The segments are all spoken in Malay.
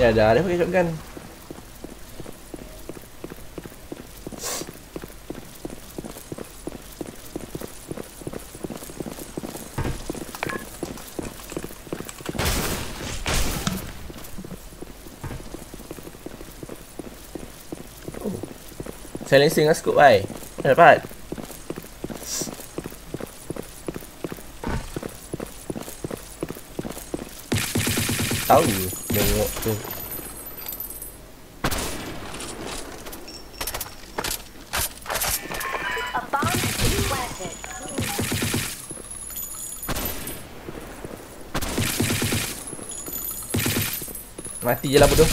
Ni ada, dia pakai shotgun. Oh. Silencing dengan scope ai. Mana dapat? tahu nengok tu Mati je lah bodoh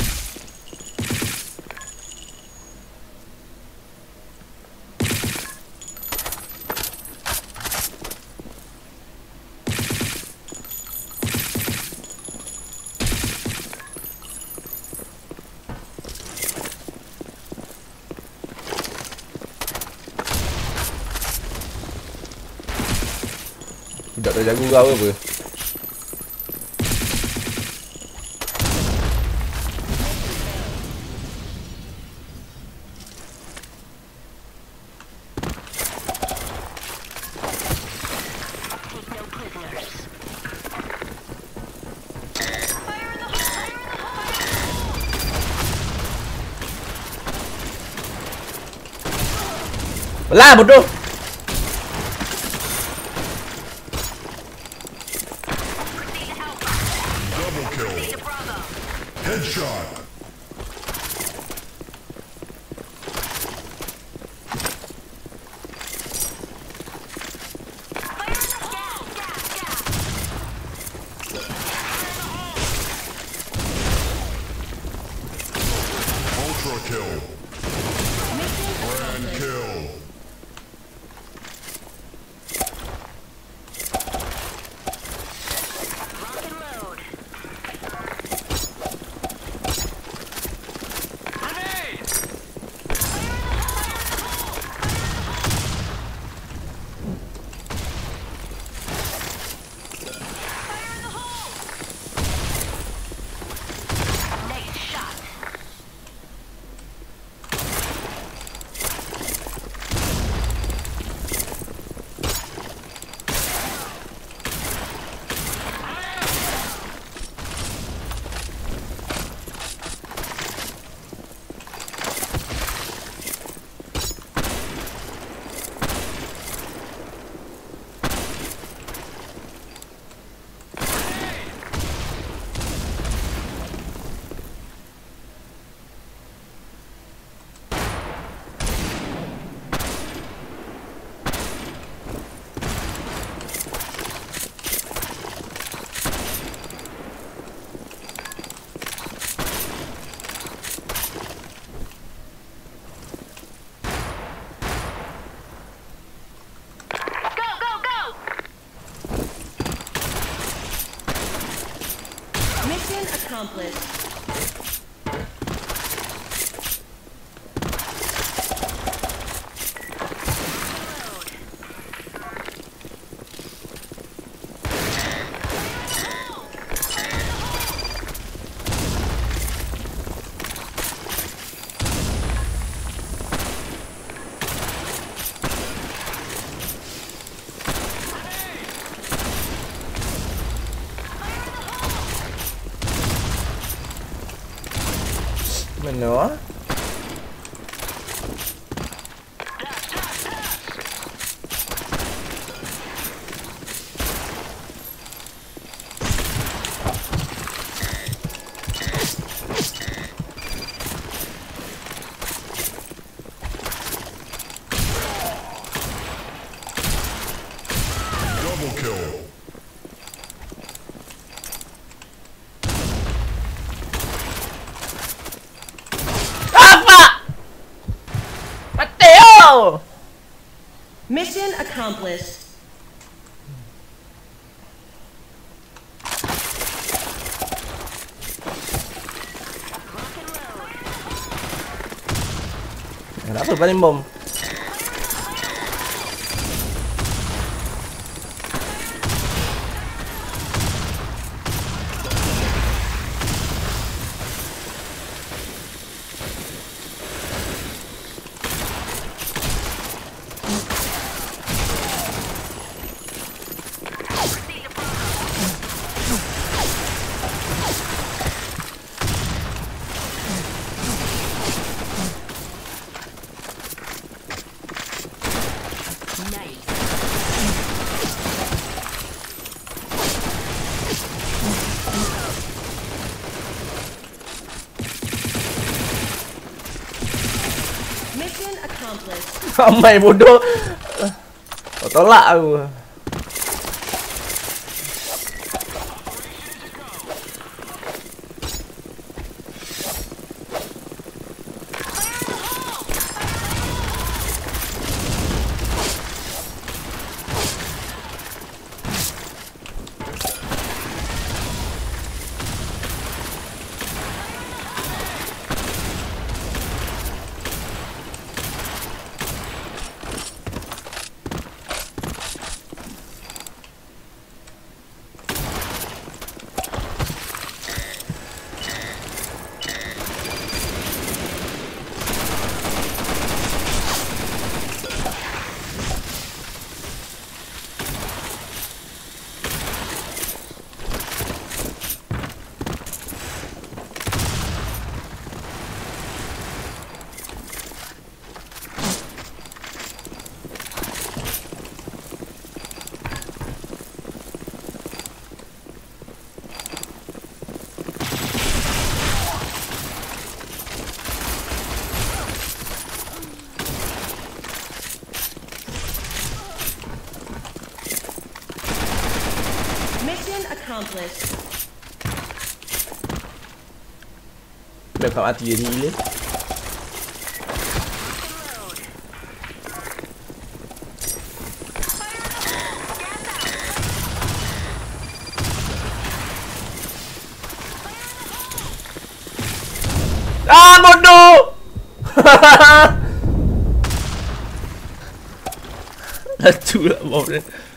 Budak tak jago kau apa? Belah bodoh. Double kill. Headshot. Accomplished. Mana ah? Double kill. Apa? Mateo! Mission accomplished. Kenapa paling bom? Mission accomplished. Sao mày muốn đốt? Ờ, tao lạ rồi. Accomplished. Biar kau mati jadi gila. Ah, bodoh! Latu lah bom dia. Tembak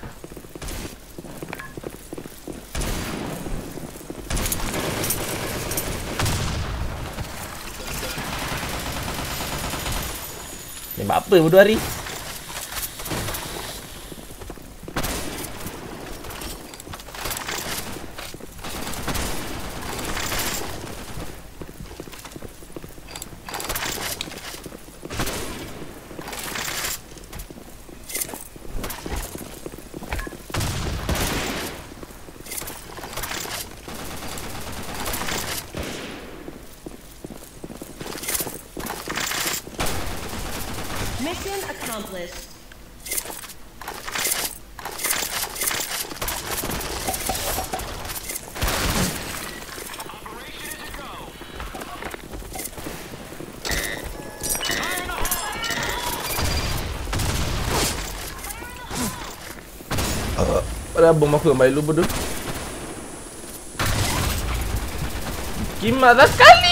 apa bodoh hari? Accomplished. Padahal bom aku baik lu bodoh. Gimana sekali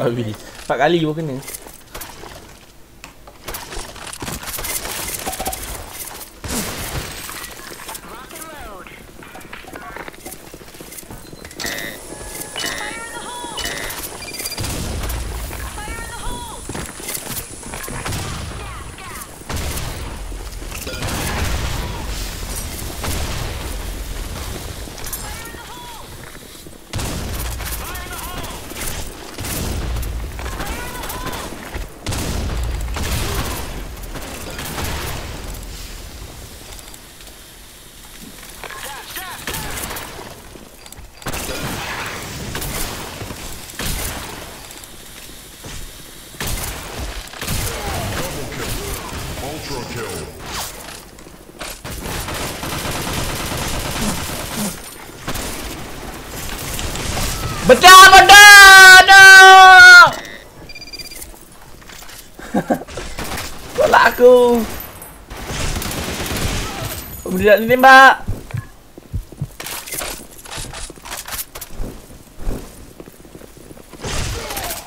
Babi. Empat kali pun kena. Bedah, bedah! No! Tolak aku. Budak ni tembak.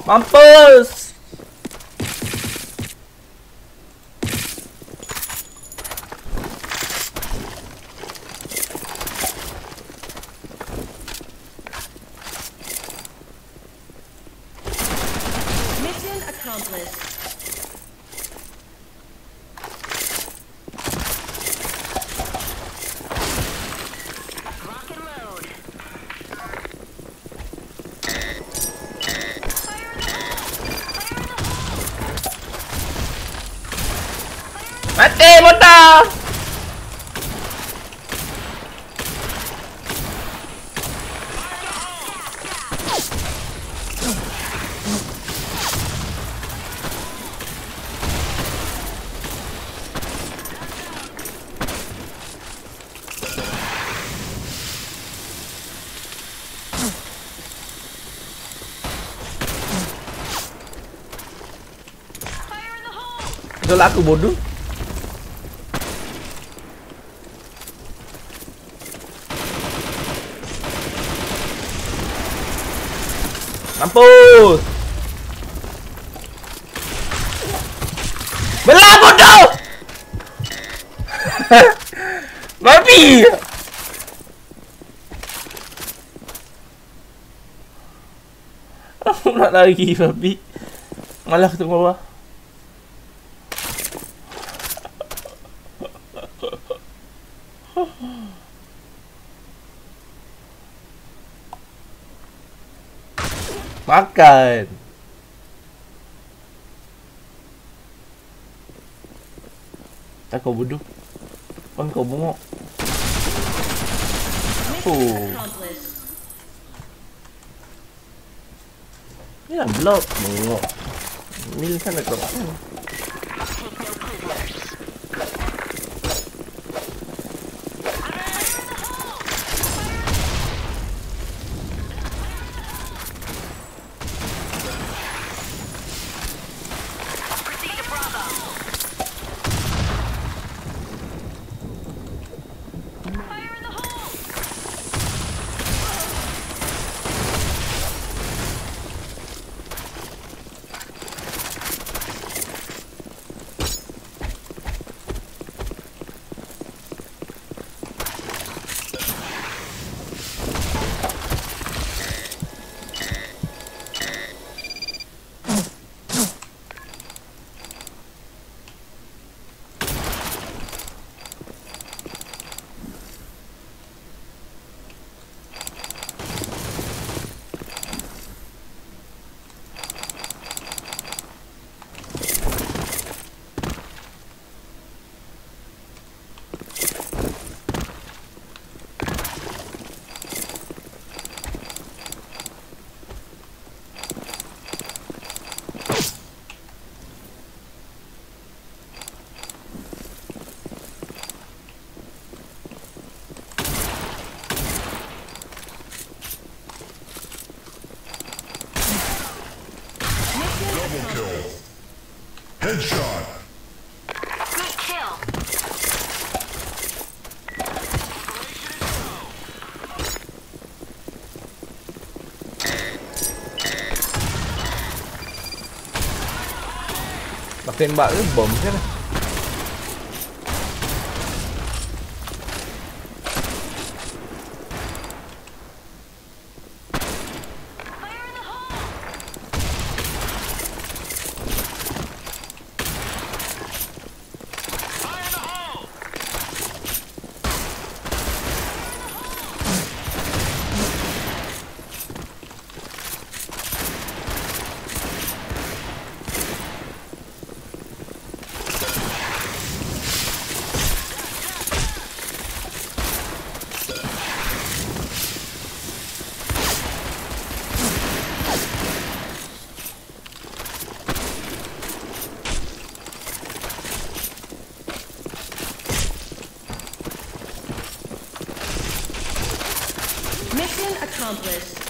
Mampus. Tolak aku bodoh. Mampus. Belah bodoh. Babi. Aku nak lari babi. Malah ketemu bawah. Makan. Tak kau bodoh. Kan kau bengok. Mission Oh. accomplished. Ni lah blok. Bengok. Mil sana kau. Bak tembak ke bom kan? Mission accomplished.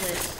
business.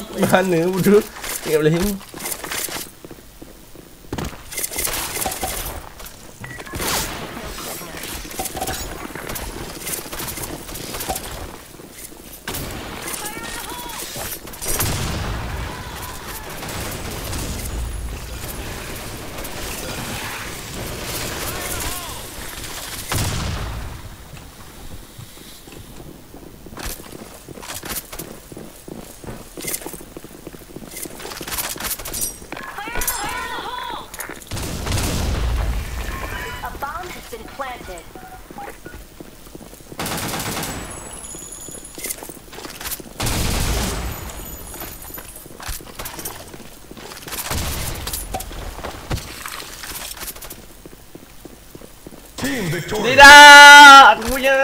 Accomplished. Mana bodoh Ingat boleh ni Fire Tidak, aku punya.